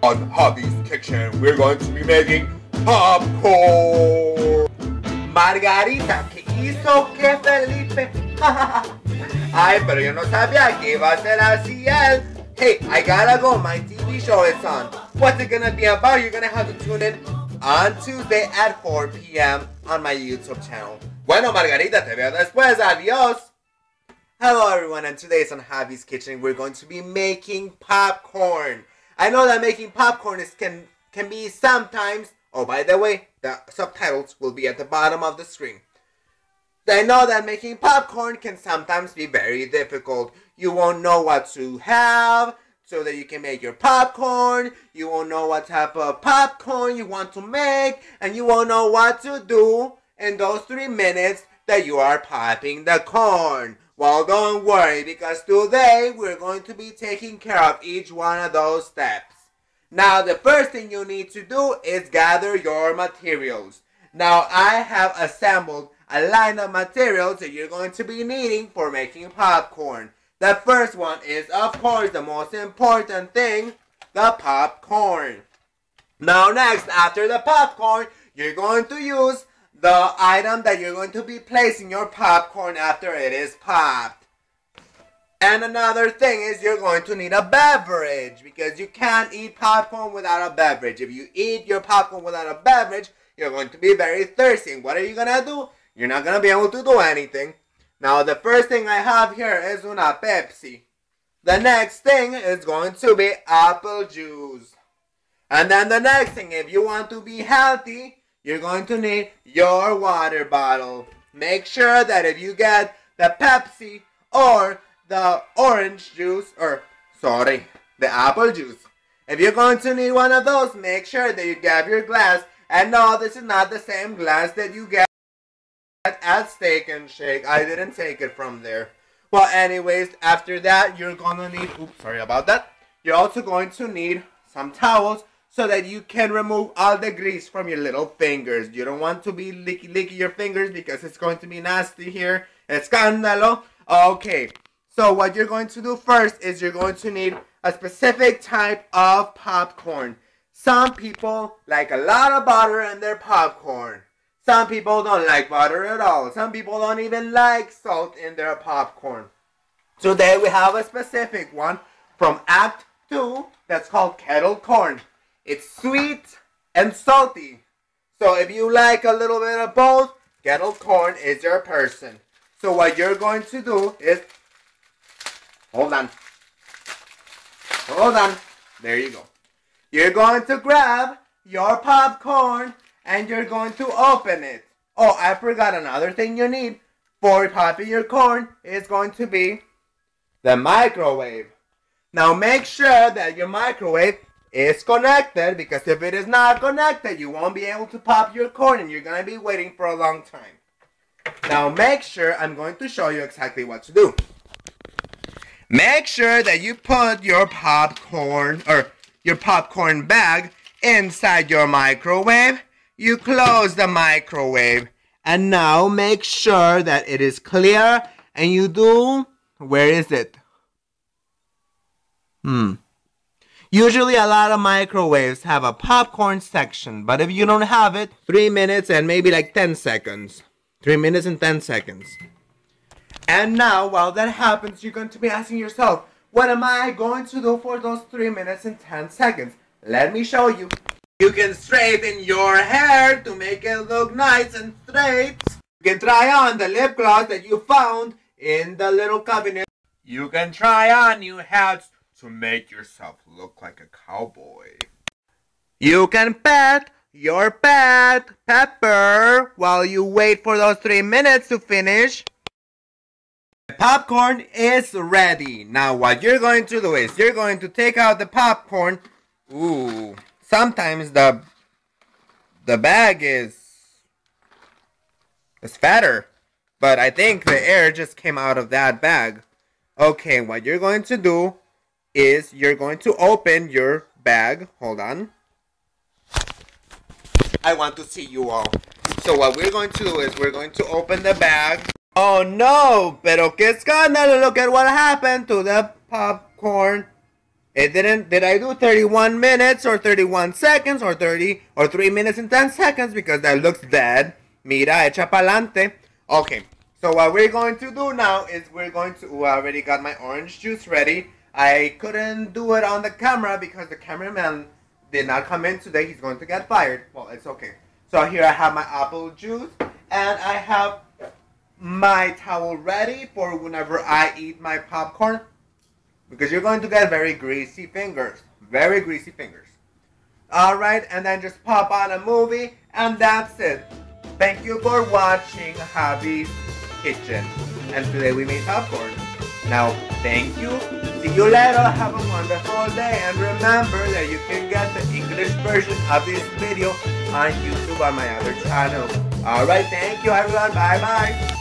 On Javi's Kitchen, we're going to be making popcorn. Margarita, ¿qué hizo que Felipe? Ay, pero yo no sabía que iba a ser así él. Hey, I gotta go. My TV show is on. What's it gonna be about? You're gonna have to tune in on Tuesday at 4 p.m. on my YouTube channel. Bueno, Margarita, te veo después. Adios. Hello, everyone, and today is on Javi's Kitchen. We're going to be making popcorn. I know that making popcorn is can can be sometimes. Oh, by the way, the subtitles will be at the bottom of the screen. I know that making popcorn can sometimes be very difficult. You won't know what to have so that you can make your popcorn. You won't know what type of popcorn you want to make, and you won't know what to do in those three minutes that you are popping the corn. Well, don't worry because today we're going to be taking care of each one of those steps. Now, the first thing you need to do is gather your materials. Now, I have assembled a line of materials that you're going to be needing for making popcorn. The first one is, of course, the most important thing, the popcorn. Now next, after the popcorn, you're going to use the item that you're going to be placing your popcorn after it is popped. And another thing is you're going to need a beverage because you can't eat popcorn without a beverage. If you eat your popcorn without a beverage, you're going to be very thirsty. And what are you going to do? You're not going to be able to do anything. Now, the first thing I have here is una Pepsi. The next thing is going to be apple juice. And then the next thing, if you want to be healthy, you're going to need your water bottle. Make sure that if you get the Pepsi or the orange juice, or sorry, the apple juice. If you're going to need one of those, make sure that you grab your glass. And no, this is not the same glass that you get at Steak and Shake. I didn't take it from there. Well, anyways, after that, you're gonna need, oops, sorry about that. You're also going to need some towels so that you can remove all the grease from your little fingers. You don't want to be licky licky your fingers because it's going to be nasty here. Escándalo. Okay, so what you're going to do first is you're going to need a specific type of popcorn. Some people like a lot of butter in their popcorn. Some people don't like butter at all. Some people don't even like salt in their popcorn. Today we have a specific one from Act 2 that's called kettle corn. It's sweet and salty. So if you like a little bit of both, kettle corn is your person. So what you're going to do is, hold on, hold on, there you go. You're going to grab your popcorn and you're going to open it. Oh, I forgot another thing you need for popping your corn is going to be the microwave. Now make sure that your microwave is connected because if it is not connected, you won't be able to pop your corn and you're going to be waiting for a long time. Now make sure, I'm going to show you exactly what to do. Make sure that you put your popcorn or your popcorn bag inside your microwave you close the microwave. And now make sure that it is clear and you do, where is it? Hmm. Usually a lot of microwaves have a popcorn section, but if you don't have it, 3 minutes and maybe like 10 seconds. 3 minutes and 10 seconds. And now, while that happens, you're going to be asking yourself, what am I going to do for those 3 minutes and 10 seconds? Let me show you. You can straighten your hair to make it look nice and straight. You can try on the lip gloss that you found in the little cabinet. You can try on new hats to make yourself look like a cowboy. You can pet your pet, Pepper, while you wait for those three minutes to finish. The popcorn is ready. Now what you're going to do is you're going to take out the popcorn. Ooh, sometimes the the bag is is fatter, but I think the air just came out of that bag. Okay, what you're going to do is you're going to open your bag. Hold on. I want to see you all. So what we're going to do is we're going to open the bag. Oh no, pero qué escándalo, look at what happened to the popcorn. It didn't, did I do 31 minutes or 31 seconds or 30 or 3 minutes and 10 seconds because that looks dead. Mira, echa pa'lante. Okay, so what we're going to do now is we're going to, I already got my orange juice ready. I couldn't do it on the camera because the cameraman did not come in today. He's going to get fired. Well, it's okay. So here I have my apple juice and I have my towel ready for whenever I eat my popcorn because you're going to get very greasy fingers. Very greasy fingers. Alright, and then just pop on a movie, and that's it. Thank you for watching Javi's Kitchen. And today we made popcorn. Now, thank you. See you later. Have a wonderful day. And remember that you can get the English version of this video on YouTube on my other channel. Alright, thank you everyone. Bye bye.